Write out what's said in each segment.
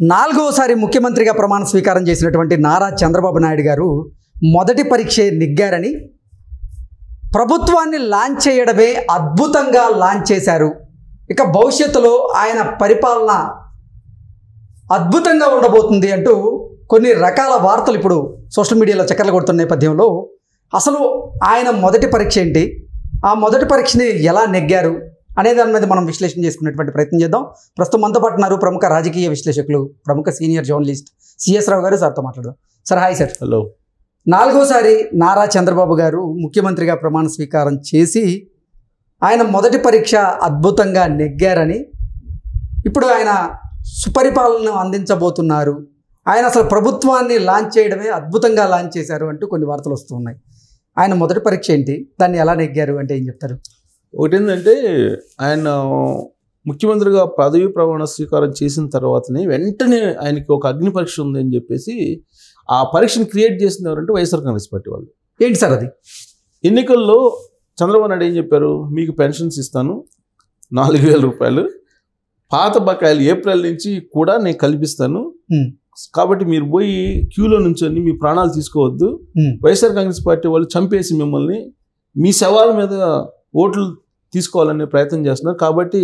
నాలుగోసారి ముఖ్యమంత్రిగా ప్రమాణ స్వీకారం చేసినటువంటి నారా చంద్రబాబు నాయుడు గారు మొదటి పరీక్షే నిగ్గారని ప్రభుత్వాన్ని లాంచ్ చేయడమే అద్భుతంగా లాంచ్ చేశారు. ఇక భవిష్యత్తులో ఆయన పరిపాలన అద్భుతంగా ఉండబోతుంది అంటూ కొన్ని రకాల వార్తలు ఇప్పుడు సోషల్ మీడియాలో చక్కర్లు కొడుతున్న నేపథ్యంలో అసలు ఆయన మొదటి పరీక్ష ఏంటి? ఆ మొదటి పరీక్షని ఎలా నెగ్గారు? అనే దాని మీద మనం విశ్లేషణ చేసుకునేటువంటి ప్రయత్నం చేద్దాం. ప్రస్తుతం మనతో పాటు ఉన్నారు ప్రముఖ రాజకీయ విశ్లేషకులు ప్రముఖ సీనియర్ జర్నలిస్ట్ సిఎస్ రావు గారు. సార్తో మాట్లాడదాం. Sir hi sir. హలో. నాలుగోసారి నారా చంద్రబాబు గారు ముఖ్యమంత్రిగా ప్రమాణ స్వీకారం చేసి ఆయన మొదటి పరీక్ష అద్భుతంగా నెగ్గారని ఇప్పుడు ఆయన సుపరిపాలనను అందించబోతున్నారు. ఆయన అసలు ప్రభుత్వాన్ని లాంచ్ చేయడమే అద్భుతంగా లాంచ్ చేశారు అంటూ కొన్ని వార్తలు వస్తూ ఉన్నాయి. ఆయన మొదటి పరీక్ష ఏంటి? దాన్ని ఎలా నెగ్గారు? అంటే ఏం చెప్తారు? ఒకటి ఏంటంటే ఆయన ముఖ్యమంత్రిగా పదవి ప్రమాణ స్వీకారం చేసిన తర్వాతనే వెంటనే ఆయనకి ఒక అగ్ని పరీక్ష ఉంది అని చెప్పేసి ఆ పరీక్షను క్రియేట్ చేసింది ఎవరంటే వైఎస్ఆర్ కాంగ్రెస్ పార్టీ వాళ్ళు. ఏంటి సార్ అది? ఎన్నికల్లో చంద్రబాబు నాయుడు ఏం చెప్పారు? మీకు పెన్షన్స్ ఇస్తాను నాలుగు వేల రూపాయలు. పాత బకాయిలు ఏప్రిల్ నుంచి కూడా నేను కల్పిస్తాను. కాబట్టి మీరు పోయి క్యూలో నుంచొని మీ ప్రాణాలు తీసుకోవద్దు. వైఎస్ఆర్ కాంగ్రెస్ పార్టీ వాళ్ళు చంపేసి మిమ్మల్ని మీ శవాల మీద ఓట్లు తీసుకోవాలనే ప్రయత్నం చేస్తున్నారు. కాబట్టి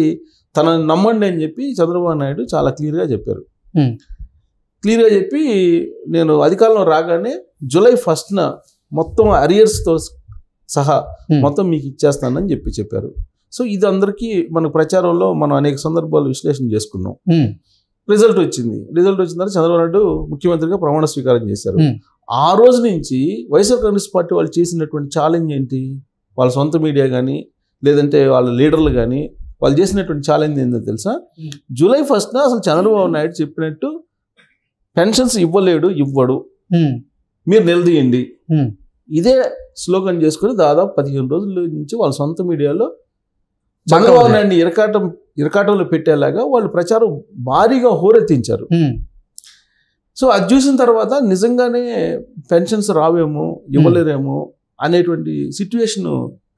తనని నమ్మండి అని చెప్పి చంద్రబాబు నాయుడు చాలా క్లియర్గా చెప్పారు. క్లియర్గా చెప్పి నేను అధికారంలో రాగానే జూలై ఫస్ట్న మొత్తం అరియర్స్తో సహా. మొత్తం మీకు ఇచ్చేస్తానని చెప్పి చెప్పారు. సో ఇది అందరికీ మన ప్రచారంలో మనం అనేక సందర్భాలు విశ్లేషణ చేసుకున్నాం. రిజల్ట్ వచ్చింది. రిజల్ట్ వచ్చిన తర్వాత చంద్రబాబు నాయుడు ముఖ్యమంత్రిగా ప్రమాణ స్వీకారం చేశారు. ఆ రోజు నుంచి వైఎస్ఆర్ కాంగ్రెస్ పార్టీ వాళ్ళు చేసినటువంటి ఛాలెంజ్ ఏంటి? వాళ్ళ సొంత మీడియా కానీ లేదంటే వాళ్ళ లీడర్లు కానీ వాళ్ళు చేసినటువంటి ఛాలెంజ్ ఏంటో తెలుసా. జూలై ఫస్ట్న అసలు చంద్రబాబు నాయుడు చెప్పినట్టు పెన్షన్స్ ఇవ్వలేడు ఇవ్వడు. మీరు నిలదీయండి. ఇదే స్లోగన్ చేసుకుని దాదాపు పదిహేను రోజుల నుంచి వాళ్ళ సొంత మీడియాలో చంద్రబాబు. నాయుడిని ఇరకాటం ఇరకాటంలో పెట్టేలాగా వాళ్ళు ప్రచారం భారీగా హోరెత్తించారు. సో అది చూసిన తర్వాత నిజంగానే పెన్షన్స్ రావేమో ఇవ్వలేరేమో అనేటువంటి సిచ్యువేషన్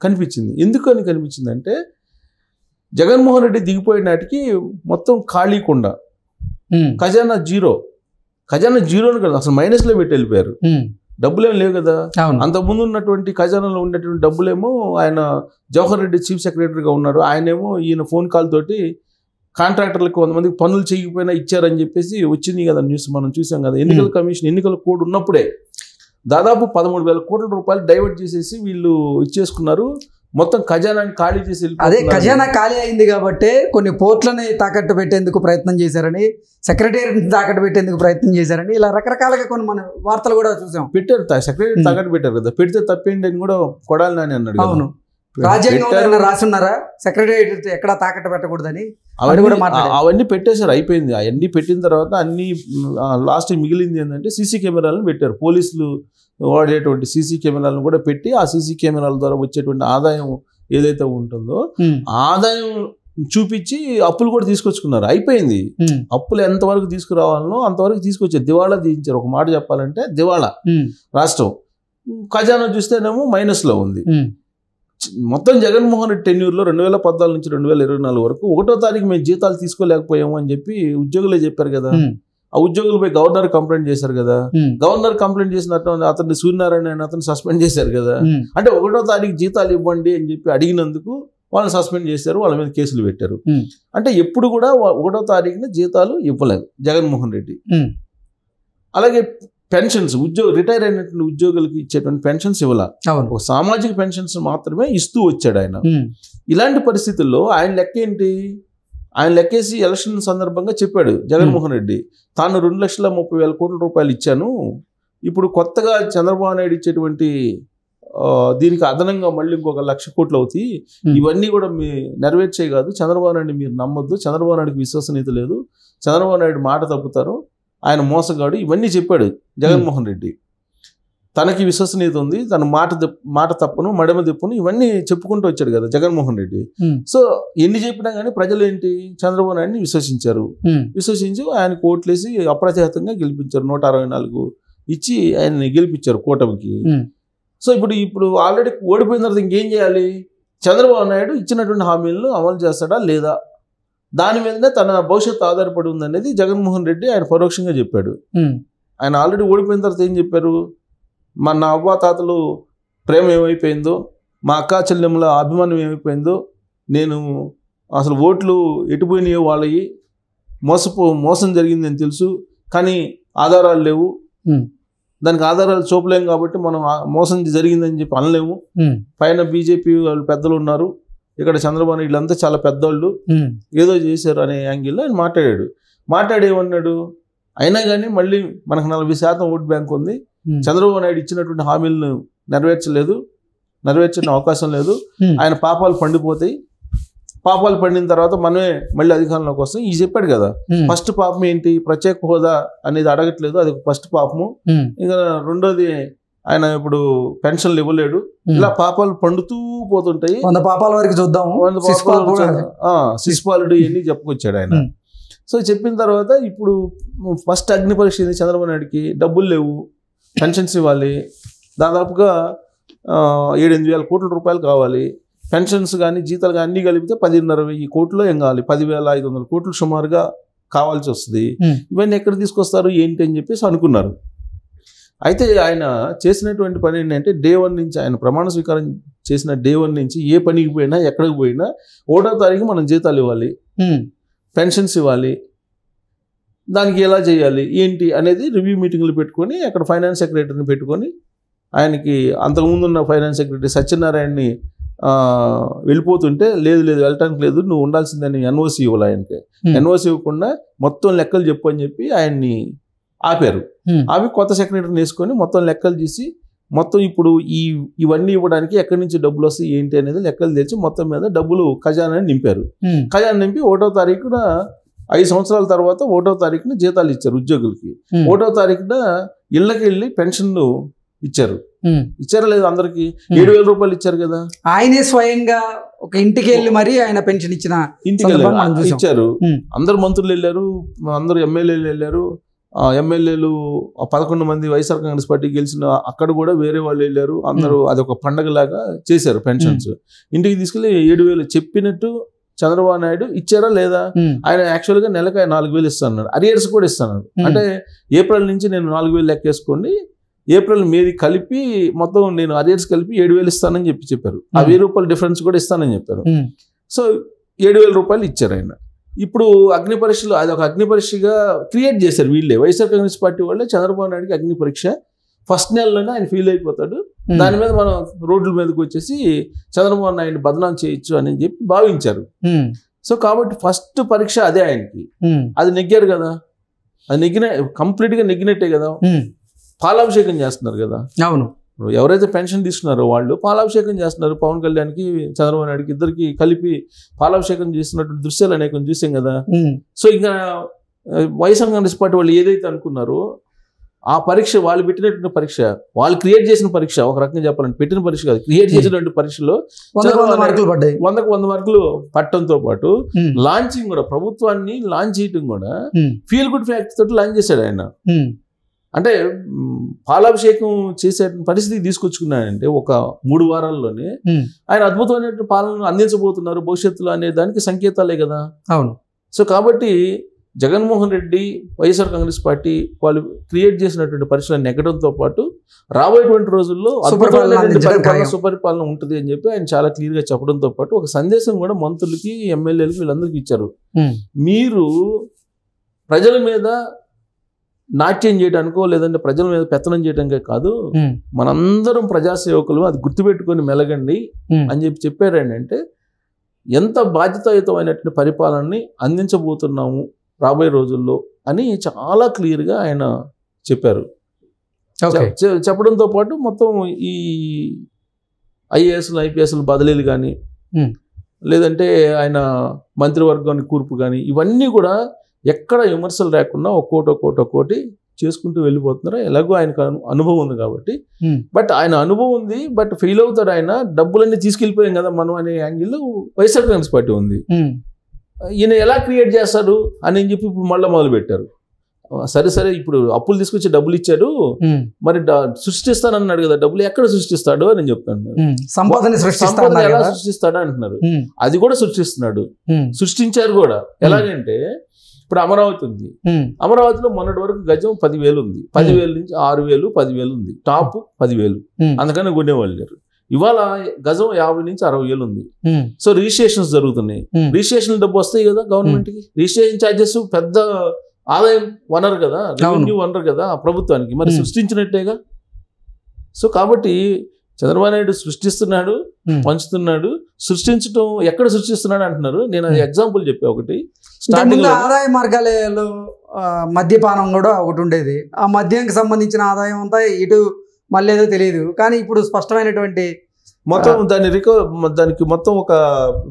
కనిపించింది. ఎందుకని కనిపించిందంటే జగన్మోహన్ రెడ్డి దిగిపోయిన నాటికి మొత్తం ఖాళీ కుండ. ఖజానా జీరో. ఖజానా జీరోని కదా అసలు మైనస్లో పెట్టి వెళ్ళిపోయారు డబ్బులేం లేవు కదా. అంతకుముందు ఉన్నటువంటి ఖజానాలో ఉండేటువంటి డబ్బులేమో ఆయన జవహర్ రెడ్డి చీఫ్ సెక్రటరీగా ఉన్నారు. ఆయనేమో ఈయన ఫోన్ కాల్ తోటి కాంట్రాక్టర్లకు కొంతమందికి పనులు చేయకపోయినా ఇచ్చారని చెప్పేసి వచ్చింది కదా న్యూస్ మనం చూసాం కదా. ఎన్నికల కమిషన్ ఎన్నికల కోడ్ ఉన్నప్పుడే. దాదాపు పదమూడు వేల కోట్ల రూపాయలు డైవర్ట్ చేసేసి వీళ్ళు ఇచ్చేసుకున్నారు మొత్తం ఖజానాన్ని ఖాళీ చేసి అదే. ఖజానా ఖాళీ అయింది కాబట్టి కొన్ని పోర్ట్లని తాకట్టు పెట్టేందుకు ప్రయత్నం చేశారని సెక్రటేరియట్ తాకట్టు పెట్టేందుకు ప్రయత్నం చేశారని ఇలా రకరకాలుగా కొన్ని మన వార్తలు కూడా చూసాం పెట్టారు సెక్రటరీ Hmm. తాకట్టు పెట్టారు కదా పెడితే తప్పేంటి అని కూడా కొడాలి నాని అన్నాడు. అవును ఏమైనా రాసున్నారా? సెక్రటేరియట్ ఎక్కడా తాకట్టు పెట్టకూడదని? అవన్నీ కూడా మాట్లాడారు. అవన్నీ పెట్టేశారు అయిపోయింది. అవన్నీ పెట్టిన తర్వాత అన్ని లాస్ట్ మిగిలింది ఏంటంటే సీసీ కెమెరాలను పెట్టారు. పోలీసులు వాడేటువంటి సీసీ కెమెరాలను కూడా పెట్టి ఆ సీసీ కెమెరాల ద్వారా వచ్చేటువంటి ఆదాయం ఏదైతే ఉంటుందో ఆదాయం చూపించి అప్పులు కూడా తీసుకొచ్చుకున్నారు. అయిపోయింది. అప్పులు ఎంతవరకు తీసుకురావాలనో అంతవరకు తీసుకొచ్చారు. దివాళా తీయించారు. ఒక మాట చెప్పాలంటే దివాళా రాష్ట్రం. ఖజానా చూస్తేనేమో మైనస్లో ఉంది. మొత్తం జగన్మోహన్ రెడ్డి టెన్యూర్లో రెండు వేల పద్నాలుగు నుంచి రెండు వేల ఇరవై నాలుగు వరకు ఒకటో తారీఖు మేము జీతాలు తీసుకోలేకపోయాము అని చెప్పి ఉద్యోగులే చెప్పారు కదా. ఆ ఉద్యోగులపై గవర్నర్ కంప్లైంట్ చేశారు కదా. గవర్నర్ కంప్లైంట్ చేసినట్టు అతన్ని సూర్యనారాయణ అతను సస్పెండ్ చేశారు కదా. అంటే ఒకటో తారీఖు జీతాలు ఇవ్వండి అని చెప్పి అడిగినందుకు వాళ్ళని సస్పెండ్ చేశారు వాళ్ళ మీద కేసులు పెట్టారు. అంటే ఎప్పుడు కూడా ఒకటో తారీఖున జీతాలు ఇవ్వలేదు జగన్మోహన్ రెడ్డి. అలాగే పెన్షన్స్ ఉద్యోగ రిటైర్ అయినటువంటి ఉద్యోగులకి ఇచ్చేటువంటి పెన్షన్స్ ఇవ్వాల. ఒక సామాజిక పెన్షన్స్ మాత్రమే ఇస్తూ వచ్చాడు ఆయన. ఇలాంటి పరిస్థితుల్లో ఆయన లెక్క ఏంటి? ఆయన లెక్కేసి ఎలక్షన్ సందర్భంగా చెప్పాడు జగన్మోహన్ రెడ్డి. తాను రెండు లక్షల ముప్పై వేల కోట్ల రూపాయలు ఇచ్చాను. ఇప్పుడు కొత్తగా చంద్రబాబు నాయుడు ఇచ్చేటువంటి దీనికి అదనంగా మళ్ళీ ఇంకొక లక్ష కోట్లు అవుతాయి. ఇవన్నీ కూడా మీ నెరవేర్చే కాదు. చంద్రబాబు నాయుడు మీరు నమ్మొద్దు. చంద్రబాబు నాయుడుకి విశ్వసనీయత లేదు. చంద్రబాబు నాయుడు మాట తప్పుతారు. ఆయన మోసగాడు. ఇవన్నీ చెప్పాడు జగన్మోహన్ రెడ్డి. తనకి విశ్వసనీయత ఉంది. తన మాట మాట తప్పును మడమ తిప్పును ఇవన్నీ చెప్పుకుంటూ వచ్చాడు కదా జగన్మోహన్ రెడ్డి. సో ఎన్ని చెప్పినా కానీ ప్రజలు ఏంటి చంద్రబాబు నాయుడిని విశ్వసించారు. విశ్వసించి ఆయన ఓట్లేసి అప్రతిహతంగా గెలిపించారు. నూట అరవై నాలుగు ఇచ్చి ఆయన్ని గెలిపించారు కూటమికి. సో ఇప్పుడు ఇప్పుడు ఆల్రెడీ ఓడిపోయిన తర్వాత ఇంకేం చేయాలి? చంద్రబాబు నాయుడు ఇచ్చినటువంటి హామీలను అమలు చేస్తాడా లేదా? దాని మీదనే తన భవిష్యత్తు ఆధారపడి ఉందనేది జగన్మోహన్ రెడ్డి ఆయన పరోక్షంగా చెప్పాడు. ఆయన ఆల్రెడీ ఓడిపోయిన తర్వాత ఏం చెప్పారు? మా నా అవ్వ తాతలు ప్రేమ ఏమైపోయిందో మా అక్కా చెల్లెముల అభిమానం ఏమైపోయిందో నేను అసలు ఓట్లు ఎటుపోయినాయో వాళ్ళవి మోసపో మోసం జరిగిందని తెలుసు కానీ ఆధారాలు లేవు. దానికి ఆధారాలు చూపలేం కాబట్టి మనం మోసం జరిగిందని చెప్పి అనలేము. పైన బీజేపీ వాళ్ళు పెద్దలు ఉన్నారు. ఇక్కడ చంద్రబాబు నాయుడు వీళ్ళంతా చాలా పెద్దోళ్ళు. ఏదో చేశారు అనే యాంగిల్లో ఆయన మాట్లాడాడు. మాట్లాడేమన్నాడు? అయినా కానీ మళ్ళీ మనకు నలభై శాతం ఓట్ బ్యాంక్ ఉంది. చంద్రబాబు నాయుడు ఇచ్చినటువంటి హామీలను నెరవేర్చలేదు. నెరవేర్చిన అవకాశం లేదు. ఆయన పాపాలు పండిపోతాయి. పాపాలు పండిన తర్వాత మనమే మళ్ళీ అధికారంలోకి వస్తాం. ఈ చెప్పాడు కదా. ఫస్ట్ పాపం ఏంటి? ప్రత్యేక హోదా అనేది అడగట్లేదు. అది ఫస్ట్ పాపము. ఇంకా రెండోది ఆయన ఇప్పుడు పెన్షన్లు ఇవ్వలేడు. ఇలా పాపాలు పండుతూ పోతుంటాయి. వంద పాపాల వరకు చూద్దాము. శిశుపాలుడు ఇవన్నీ చెప్పుకొచ్చాడు ఆయన. సో చెప్పిన తర్వాత ఇప్పుడు ఫస్ట్ అగ్ని పరీక్ష ఏంది చంద్రబాబు నాయుడుకి. డబ్బులు లేవు. పెన్షన్స్ ఇవ్వాలి. దాదాపుగా ఏడెనిమిది వేల కోట్ల రూపాయలు కావాలి. పెన్షన్స్ కానీ జీతాలు కానీ అన్నీ కలిపితే పదిన్నర వెయ్యి కోట్లు ఏం కావాలి? పదివేల ఐదు వందల కోట్లు సుమారుగా కావాల్సి వస్తుంది. ఇవన్నీ ఎక్కడ తీసుకొస్తారు? ఏంటి అని చెప్పేసి అనుకున్నారు. అయితే ఆయన చేసినటువంటి పని ఏంటంటే డే వన్ నుంచి ఆయన ప్రమాణ స్వీకారం చేసిన డే వన్ నుంచి ఏ పనికి పోయినా ఎక్కడికి పోయినా ఒకటో తారీఖు మనం జీతాలు ఇవ్వాలి. ఉమ్, పెన్షన్స్ ఇవ్వాలి. దానికి ఎలా చేయాలి ఏంటి అనేది రివ్యూ మీటింగ్లు పెట్టుకొని అక్కడ ఫైనాన్స్ సెక్రటరీని పెట్టుకొని ఆయనకి అంతకుముందు ఉన్న ఫైనాన్స్ సెక్రటరీ సత్యనారాయణని వెళ్ళిపోతుంటే లేదు లేదు వెళ్ళటానికి లేదు నువ్వు ఉండాల్సిందని ఎన్ఓసి ఇవ్వాలి ఆయనకి. ఉమ్, ఎన్ఓసి ఇవ్వకుండా మొత్తం లెక్కలు చెప్పు అని చెప్పి ఆయన్ని ఆపారు. అవి కొత్త సెక్రటరీని వేసుకొని మొత్తం లెక్కలు తీసి మొత్తం ఇప్పుడు ఈ ఇవన్నీ ఇవ్వడానికి ఎక్కడి నుంచి డబ్బులు వస్తాయి ఏంటి అనేది లెక్కలు తెచ్చి మొత్తం మీద డబ్బులు ఖజానాని నింపారు. ఖజానా నింపి ఒకటో తారీఖున ఐదు సంవత్సరాల తర్వాత ఒకటో తారీఖున జీతాలు ఇచ్చారు ఉద్యోగులకి. ఒకటో తారీఖున ఇళ్ళకి వెళ్ళి పెన్షన్లు ఇచ్చారు. ఇచ్చారా లేదు అందరికి? ఏడు వేల రూపాయలు ఇచ్చారు కదా? ఆయనే స్వయంగా ఒక ఇంటికి వెళ్ళి మరీ ఆయన పెన్షన్ ఇచ్చిన ఇంటికి చూసాం. ఇచ్చారు. అందరు మంత్రులు వెళ్ళారు అందరు ఎమ్మెల్యేలు వెళ్ళారు. ఎమ్మెల్యేలు పదకొండు మంది వైఎస్ఆర్ కాంగ్రెస్ పార్టీ గెలిచిన అక్కడ కూడా వేరే వాళ్ళు వెళ్ళారు. అందరూ అదొక పండగలాగా చేశారు పెన్షన్స్. ఇంటికి తీసుకెళ్ళి ఏడు వేలు చెప్పినట్టు చంద్రబాబు నాయుడు ఇచ్చారా లేదా? ఉమ్, ఆయన యాక్చువల్గా నెలకు ఆయన నాలుగు వేలు ఇస్తాను అరియర్స్ కూడా ఇస్తాను Hmm. అంటే ఏప్రిల్ నుంచి నేను నాలుగు వేలు లెక్కేసుకోండి ఏప్రిల్ మేది కలిపి మొత్తం నేను అరియర్స్ కలిపి ఏడు వేలు ఇస్తానని చెప్పి చెప్పారు. ఆ Hmm. వెయ్యి రూపాయల డిఫరెన్స్ కూడా ఇస్తానని చెప్పారు. సో ఏడు వేల రూపాయలు ఇచ్చారు ఆయన. ఇప్పుడు అగ్ని పరీక్షలు అది ఒక అగ్ని పరీక్షగా క్రియేట్ చేశారు వీళ్ళే. వైఎస్ఆర్ కాంగ్రెస్ పార్టీ వాళ్ళే చంద్రబాబు నాయుడుకి అగ్ని పరీక్ష ఫస్ట్ నెలలోనే ఆయన ఫీల్ అయిపోతాడు. దాని మీద మనం రోడ్ల మీదకి వచ్చేసి చంద్రబాబు నాయుడు బదనాం చేయొచ్చు అని చెప్పి భావించారు. సో కాబట్టి ఫస్ట్ పరీక్ష అదే ఆయనకి. అది నెగ్గారు కదా. అది నెగ్గిన కంప్లీట్గా నెగ్గినట్టే కదా. పాలాభిషేకం చేస్తున్నారు కదా. అవును. ఎవరైతే పెన్షన్ తీసుకున్నారో వాళ్ళు పాలాభిషేకం చేస్తున్నారు. పవన్ కళ్యాణ్కి చంద్రబాబు నాయుడుకి ఇద్దరికి కలిపి పాలాభిషేకం చేస్తున్నటువంటి దృశ్యాలు అనేకం చూసాం కదా. సో ఇంకా వైఎస్ఆర్ కాంగ్రెస్ పార్టీ వాళ్ళు ఏదైతే అనుకున్నారో ఆ పరీక్ష వాళ్ళు పెట్టినటువంటి పరీక్ష వాళ్ళు క్రియేట్ చేసిన పరీక్ష ఒక రకంగా చెప్పాలంటే పెట్టిన పరీక్ష కాదు క్రియేట్ చేసినటువంటి పరీక్షలో మార్కులు పడ్డాయి. వందకు వంద మార్కులు పట్టడంతో పాటు లాంచింగ్ కూడా ప్రభుత్వాన్ని లాంచ్ చేయడం కూడా ఫీల్ గుడ్ ఫ్యాక్ట్ తోటి లాంచ్ చేశాడు ఆయన. అంటే పాలాభిషేకం చేసే పరిస్థితికి తీసుకొచ్చుకున్నాడంటే ఒక మూడు వారాల్లోనే ఆయన అద్భుతమైనటువంటి పాలన అందించబోతున్నారు భవిష్యత్తులో అనే దానికి సంకేతాలే కదా. అవును. సో కాబట్టి జగన్మోహన్ రెడ్డి వైఎస్ఆర్ కాంగ్రెస్ పార్టీ వాళ్ళు క్రియేట్ చేసినటువంటి పరిస్థితులను నెగ్గడంతో పాటు రాబోయేటువంటి రోజుల్లో సుపరిపాలన ఉంటుంది అని చెప్పి ఆయన చాలా క్లియర్గా చెప్పడంతో పాటు ఒక సందేశం కూడా మంత్రులకి ఎమ్మెల్యేలకి వీళ్ళందరికీ ఇచ్చారు. మీరు ప్రజల మీద నాట్యం చేయడానికో లేదంటే ప్రజల మీద పెత్తనం చేయడానికే కాదు మనందరం ప్రజాసేవకులు అది గుర్తుపెట్టుకొని మెలగండి అని చెప్పి చెప్పారు ఏంటంటే ఎంత బాధ్యతాయుతమైనటువంటి పరిపాలనని అందించబోతున్నాము రాబోయే రోజుల్లో అని చాలా క్లియర్గా ఆయన చెప్పారు. చెప్పడంతో పాటు మొత్తం ఈ ఐఏఎస్లు ఐపీఎస్లు బదిలీలు కానీ. లేదంటే ఆయన మంత్రివర్గానికి కూర్పు కానీ ఇవన్నీ కూడా ఎక్కడ విమర్శలు లేకుండా ఒక్కోటి ఒక్కోటి ఒక్కోటి చేసుకుంటూ వెళ్ళిపోతున్నారు ఎలాగో ఆయనకు అను- అనుభవం ఉంది కాబట్టి. Hmm. బట్ ఆయన అనుభవం ఉంది బట్ ఫెయిల్ అవుతాడు ఆయన డబ్బులన్నీ తీసుకెళ్ళిపోయాం కదా మనం అనే యాంగిల్లో వైఎస్ఆర్ కాంగ్రెస్ పార్టీ ఉంది. ఉమ్, ఈయన ఎలా క్రియేట్ చేస్తాడు అని చెప్పి ఇప్పుడు మళ్ళీ మొదలు పెట్టారు సరే సరే ఇప్పుడు అప్పులు తీసుకొచ్చి డబ్బులు ఇచ్చాడు. ఉమ్, మరి సృష్టిస్తానన్నాడు కదా డబ్బులు ఎక్కడ సృష్టిస్తాడు అని చెప్తాను. సంపదని ఎలా సృష్టిస్తాడు అంటున్నారు. అది కూడా సృష్టిస్తున్నాడు. సృష్టించారు కూడా. ఎలాగంటే ఇప్పుడు అమరావతి ఉంది. అమరావతిలో మొన్నటి వరకు గజం పదివేలు ఉంది. పదివేల నుంచి ఆరు వేలు పదివేలు ఉంది. టాప్ పదివేలు. అందుకని కొనేవాళ్ళు లేరు. ఇవాళ గజం యాభై నుంచి అరవై వేలు ఉంది. సో రిజిస్ట్రేషన్స్ జరుగుతున్నాయి. రిజిస్ట్రేషన్ డబ్బు వస్తాయి కదా గవర్నమెంట్కి రిజిస్ట్రేషన్ ఛార్జెస్ పెద్ద ఆదాయం వనరు కదా. రెవెన్యూ వనరు కదా ప్రభుత్వానికి. మరి. సృష్టించినట్టేగా? సో కాబట్టి చంద్రబాబు నాయుడు సృష్టిస్తున్నాడు. పంచుతున్నాడు. సృష్టించడం ఎక్కడ సృష్టిస్తున్నాడు అంటున్నారు. నేను. ఎగ్జాంపుల్ చెప్పా ఒకటి. స్టార్టింగ్ ఆదాయ మార్గాలలో మద్యపానం కూడా ఒకటి ఉండేది. ఆ మద్యానికి సంబంధించిన ఆదాయం అంతా ఇటు మళ్ళీ ఏదో తెలియదు. కానీ ఇప్పుడు స్పష్టమైనటువంటి మొత్తం దాన్ని రికవ దానికి మొత్తం ఒక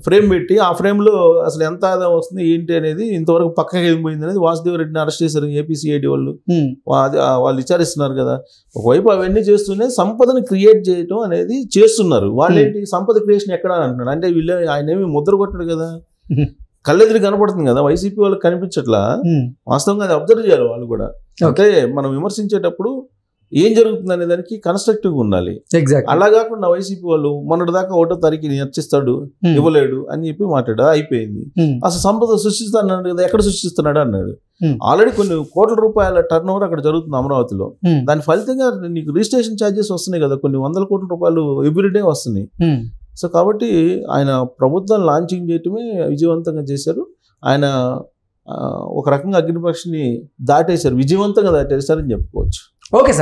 ఫ్రేమ్ పెట్టి ఆ ఫ్రేమ్లో అసలు ఎంత ఆదాయం వస్తుంది ఏంటి అనేది ఇంతవరకు పక్కకి ఏం పోయింది అనేది వాసుదేవ్ రెడ్డిని అరెస్ట్ చేశారు ఏపీసీఐడి వాళ్ళు. వాళ్ళు విచారిస్తున్నారు కదా. ఒకవైపు అవన్నీ చేస్తూనే సంపదను క్రియేట్ చేయటం అనేది చేస్తున్నారు. వాళ్ళు. ఏంటి సంపద క్రియేషన్ ఎక్కడ అని అంటున్నాడు అంటే వీళ్ళు ఆయన ఏమి ముద్ర కొట్టడు కదా. కళ్ళెదిరి కనపడుతుంది కదా వైసీపీ వాళ్ళకి కనిపించట్లా? వాస్తవంగా అది అబ్జర్వ్ చేయాలి వాళ్ళు కూడా. అంటే మనం విమర్శించేటప్పుడు ఏం జరుగుతుంది అనే దానికి కన్స్ట్రక్టివ్ ఉండాలి. ఎగ్జాక్ట్ అలా కాకుండా వైసీపీ వాళ్ళు మొన్నటి దాకా ఒకటో తారీఖు నచ్చిస్తాడు ఇవ్వలేడు అని చెప్పి మాట్లాడు అయిపోయింది. అసలు సంపద సృష్టిస్తాడు కదా ఎక్కడ సృష్టిస్తున్నాడు అన్నాడు. ఆల్రెడీ కొన్ని కోట్ల రూపాయల టర్న్ ఓవర్ అక్కడ జరుగుతుంది అమరావతిలో. దాని ఫలితంగా నీకు రిజిస్ట్రేషన్ ఛార్జెస్ వస్తున్నాయి కదా కొన్ని వందల కోట్ల రూపాయలు ఎవ్రీడే వస్తున్నాయి. సో కాబట్టి ఆయన ప్రభుత్వం లాంచింగ్ చేయటమే విజయవంతంగా చేశారు. ఆయన ఒక రకంగా అగ్నిపక్షిని దాటేశారు. విజయవంతంగా దాటేశారని చెప్పుకోవచ్చు. Okay sir.